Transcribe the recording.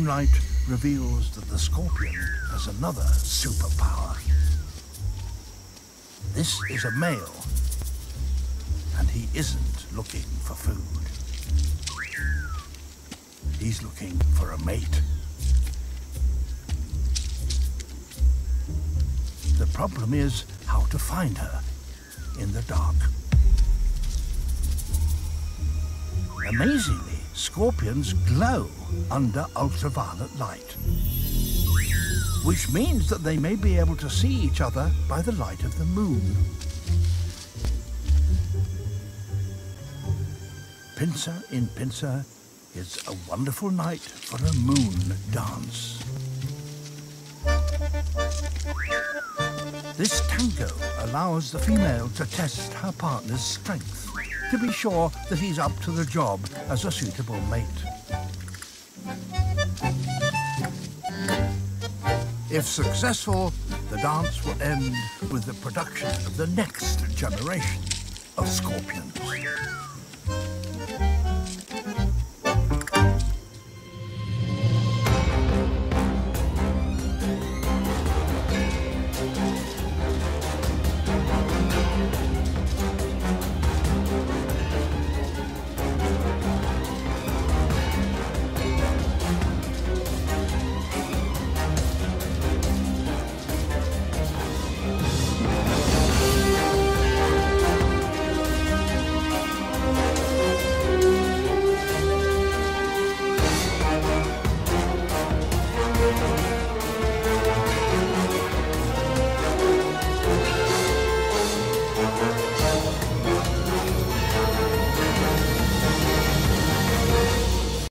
moonlight reveals that the scorpion has another superpower. This is a male, and he isn't looking for food. He's looking for a mate. The problem is how to find her in the dark. Amazingly, scorpions glow under ultraviolet light, which means that they may be able to see each other by the light of the moon. Pincer in Pincer is a wonderful night for a moon dance. This tango allows the female to test her partner's strength to be sure that he's up to the job as a suitable mate. If successful, the dance will end with the production of the next generation of scorpions.